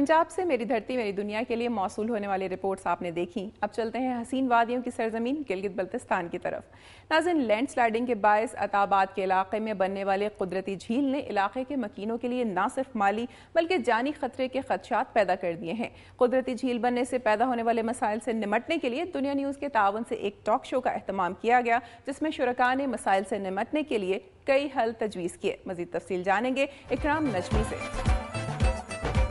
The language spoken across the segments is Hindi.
पंजाब से मेरी धरती मेरी दुनिया के लिए मौसू होने वाली रिपोर्ट्स आपने देखी। अब चलते हैं हसीन वादियों की सरजमीन, गिलगित बल्तिस्तान की तरफ़। नाजिन लैंड स्लाइडिंग के बायस अताबाद के इलाके में बनने वाले कुदरती झील ने इलाके के मकीनों के लिए न सिर्फ़ माली, बल्कि जानी खतरे के खदशात पैदा कर दिए हैं। कुदरती झील बनने से पैदा होने वाले मसाइल से निमटने के लिए दुनिया न्यूज़ के तावन से एक टॉक शो का अहतमाम किया गया, जिसमें शुरा ने मसाइल से निमटने के लिए कई हल तजवीज़ किए। मजीद तफसील जानेंगे इकराम नजमी से।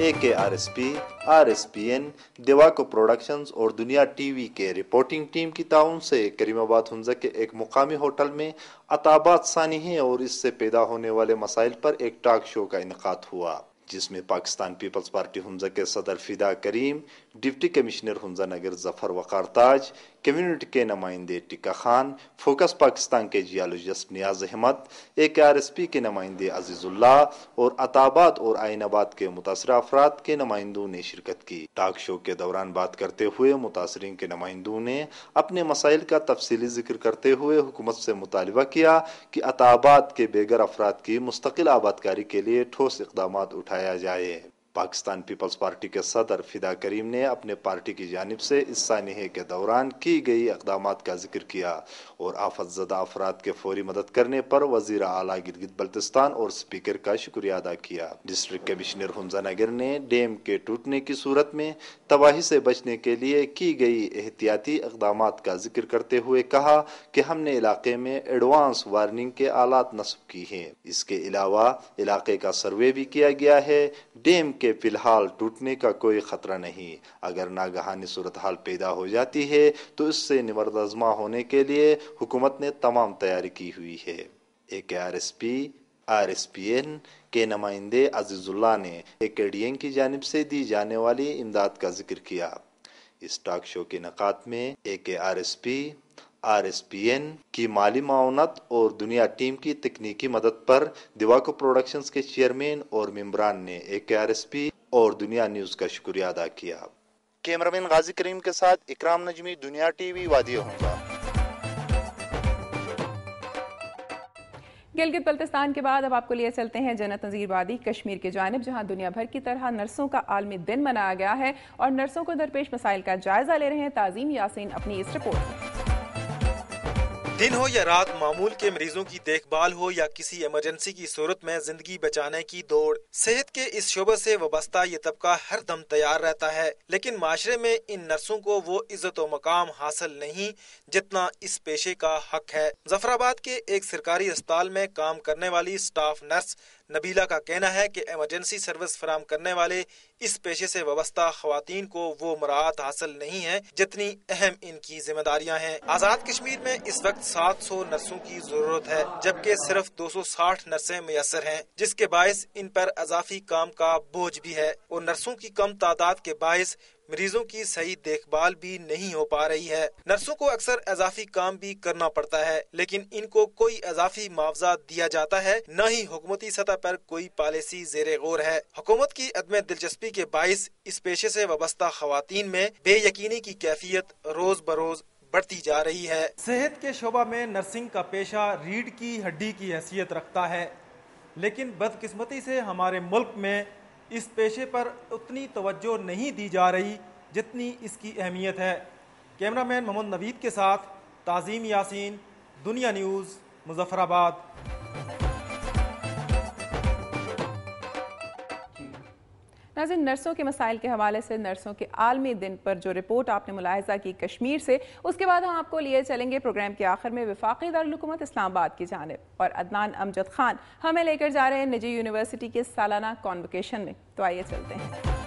A K R S P R S P N देवाको productions और दुनिया टीवी के रिपोर्टिंग टीम की ताउन से करीमाबाद हंजा के एक मुकामी होटल में अताबाद सानी है और इससे पैदा होने वाले मसाइल पर एक टॉक शो का इनका हुआ। जिसमें पाकिस्तान पीपल्स पार्टी हमजा के सदर Fida Karim, deputy commissioner Hamza Nagar Zafar Waqar Taj, community के नुमाइंदे टिका खान, फोकस पाकिस्तान के जियालॉजिस्ट नियाज अहमद ए के आर एस पी के नुमाइंदे अजीजुल्ला और अताबाद और आइनाबाद के मुतासर अफराद के नुमाइंदों ने शिरकत की। टाक शो के दौरान बात करते हुए मुतासरीन के नुमाइंदों ने अपने मसाइल का तफसीली ज़िक्र करते हुए हुकूमत से मुतालबा किया कि अताबाद के बेगर अफराद की मुस्तकिल आबादकारी के लिए ठोस इकदाम aí é, Jaé. Pakistan peoples party के सदर फिदा करीम ने अपने पार्टी की जानब से इस सानहे के दौरान की गई इकदाम का ज़िक्र किया और आफतजदा अफराद के फौरी मदद करने पर वज़ीर अला गिरगित बल्तिस्तान और स्पीकर का शुक्रिया अदा किया। डिस्ट्रिक्ट कमिश्नर हमजा नगर ने डैम के टूटने की सूरत में तबाही से बचने के लिए की गई एहतियाती इकदाम का ज़िक्र करते हुए कहा कि हमने इलाके में एडवांस वार्निंग के आलात नस्ब की हैं। इसके अलावा इलाके का सर्वे भी किया गया है। डैम के फ़िलहाल टूटने का कोई खतरा नहीं। अगर नागहानी सूरत हाल पैदा हो जाती है तो इससे निमरदजमा होने के लिए हुकूमत ने तमाम तैयारी की हुई है। एक R S P, R S P N के नुमाइंदे अजीजुल्ला ने एकेडीएन की जानब से दी जाने वाली इमदाद का ज़िक्र किया। इस टॉक शो के नकात में A K R S P R S P N की माली मावनत और दुनिया टीम की तकनीकी मदद पर दिवाको प्रोडक्शंस के चेयरमैन और मेम्बरान ने ए के आर एस पी और दुनिया न्यूज़ का शुक्रिया अदा किया। कैमरामैन गाजी करीम के साथ इकराम नजमी, दुनिया टीवी वादी होगा गिलगित बल्तिस्तान के बाद अब आपको लिए चलते हैं जन्नत नजीर वादी कश्मीर की जानब, जहाँ दुनिया भर की तरह नर्सों का आलमी दिन मनाया गया है और नर्सों को दरपेश मसाइल का जायजा ले रहे हैं ताजीम यासीन अपनी इस रिपोर्ट। में दिन हो या रात, मामूल के मरीजों की देखभाल हो या किसी इमरजेंसी की सूरत में ज़िंदगी बचाने की दौड़, सेहत के इस शोबे से वाबस्ता ये तबका हर दम तैयार रहता है। लेकिन माशरे में इन नर्सों को वो इज़्ज़त व मकाम हासिल नहीं, जितना इस पेशे का हक है। जफराबाद के एक सरकारी अस्पताल में काम करने वाली स्टाफ नर्स नबीला का कहना है कि इमरजेंसी सर्विस फराम करने वाले इस पेशे से वाबस्ता खातन को वो मराहत हासिल नहीं है, जितनी अहम इनकी जिम्मेदारियाँ हैं। आज़ाद कश्मीर में इस वक्त 700 नर्सों की ज़रूरत है, जबकि सिर्फ़ 260 नर्सें मैसर हैं, जिसके बायस इन पर अजाफी काम का बोझ भी है। और नर्सों की कम तादाद के बायस मरीजों की सही देखभाल भी नहीं हो पा रही है। नर्सों को अक्सर अजाफी काम भी करना पड़ता है, लेकिन इनको कोई अजाफी मुआवजा दिया जाता है, न ही हुकूमती सतह पर कोई पॉलिसी जेर गौर है। हुकूमत की अदम दिलचस्पी के बायस इस पेशे से वाबस्ता खातन में बेयकीनी की कैफियत रोज बरोज बढ़ती जा रही है। सेहत के शोबा में नर्सिंग का पेशा रीढ़ की हड्डी की हैसियत रखता है, लेकिन बदकिस्मती से हमारे मुल्क में इस पेशे पर उतनी तवज्जो नहीं दी जा रही जितनी इसकी अहमियत है। कैमरामैन मोहम्मद नवीद के साथ ताज़ीम यासीन, दुनिया न्यूज़, मुजफ्फराबाद। नाजिन, नर्सों के मसाइल के हवाले से, नर्सों के आलमी दिन पर जो रिपोर्ट आपने मुलायजा की कश्मीर से, उसके बाद हम आपको लिए चलेंगे प्रोग्राम के आखिर में वफाकी दारकूमत इस्लामाबाद की जानब। और अदनान अमजद खान हमें लेकर जा रहे हैं निजी यूनिवर्सिटी के सालाना कॉन्वकेशन में। तो आइए चलते हैं।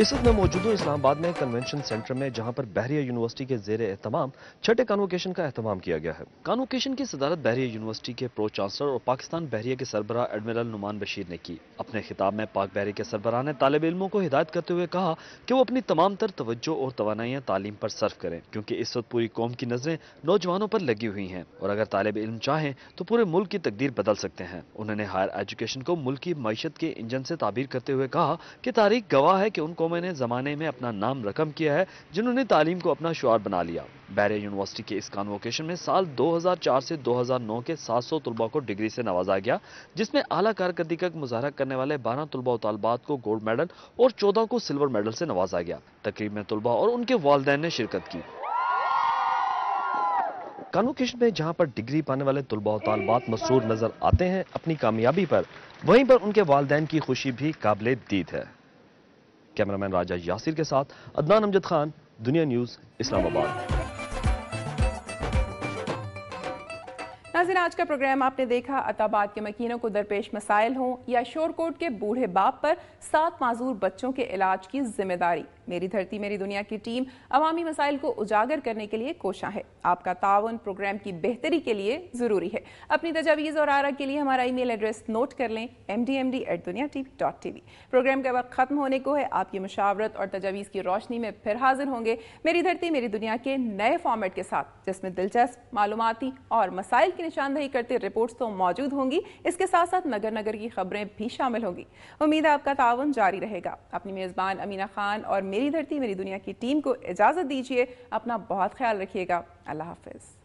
इस वक्त मैं मौजूद हूँ इस्लामाबाद में कन्वेंशन सेंटर में, जहाँ पर बहरिया यूनिवर्सिटी के जेर एहतमाम छठे कानवोकेशन का अहतमाम किया गया है। कानवोकेशन की सदारत बहरिया यूनिवर्सिटी के प्रो चांसलर और पाकिस्तान बहरिया के सरबरा एडमिरल नुमान बशीर ने की। अपने खिताब में पाक बहरी के सरबरा ने तालब इलमों को हिदायत करते हुए कहा कि वो अपनी तमाम तर तवज्जो और तोानाइयाँ तालीम पर सर्फ करें, क्योंकि इस वक्त पूरी कौम की नज़रें नौजवानों पर लगी हुई हैं। और अगर तालब इलम चाहें तो पूरे मुल्क की तकदीर बदल सकते हैं। उन्होंने हायर एजुकेशन को मुल्क की मीशत के इंजन से ताबीर करते हुए कहा कि तारीख गवाह है कि उन कौमें ने ज़माने में अपना नाम रकम किया है, जिन्होंने तालीम को अपना शुआर बना लिया। बैरिया यूनिवर्सिटी के इस कॉन्वोकेशन में साल 2004 से 2009 के 700 तलबा को डिग्री से नवाजा गया, जिसमें आला कारकर्दगी का मुजाहरा करने वाले 12 तलबा तलबात को गोल्ड मेडल और 14 को सिल्वर मेडल से नवाजा गया। तकरीब में तलबा और उनके वालदेन ने शिरकत की। कॉन्वोकेशन में जहाँ पर डिग्री पाने वाले तलबा तलबात मसरूर नज़र आते हैं, अपनी कामयाबी पर, वहीं पर उनके वालदेन की खुशी भी काबिल दीद है। कैमरामैन राजा यासिर के साथ अदनान अमजद खान, दुनिया न्यूज़, इस्लामाबाद। नाजिन, आज का प्रोग्राम आपने देखा, अताबाद के मकीनों को दरपेश मसाइल हों या शोरकोट के बूढ़े बाप पर सात माजूर बच्चों के इलाज की ज़िम्मेदारी। मेरी धरती, मेरी दुनिया की टीम अवामी मसाइल को उजागर करने के लिए कोशा है। आपका ताउन प्रोग्राम की बेहतरी के लिए ज़रूरी है। अपनी तजावीज़ और आरा के लिए हमारा ईमेल एड्रेस नोट कर लें M D M D at Dunya T V dot T V programme का वक्त खत्म होने को है। आपकी मशावरत और तजावीज़ की रोशनी में फिर हाजिर होंगे मेरी धरती, मेरी दुनिया के नए फॉर्मेट के साथ, जिसमें दिलचस्प, मालूमती और मसाइल की निशानदही करते रिपोर्ट्स तो मौजूद होंगी। इसके साथ साथ नगर नगर की खबरें भी शामिल होंगी। उम्मीद है आपका ताउन जारी रहेगा। अपनी मेज़बान अमीना खान और मेरी धरती, मेरी दुनिया की टीम को इजाज़त दीजिए। अपना बहुत ख्याल रखिएगा। अल्लाह हाफिज़।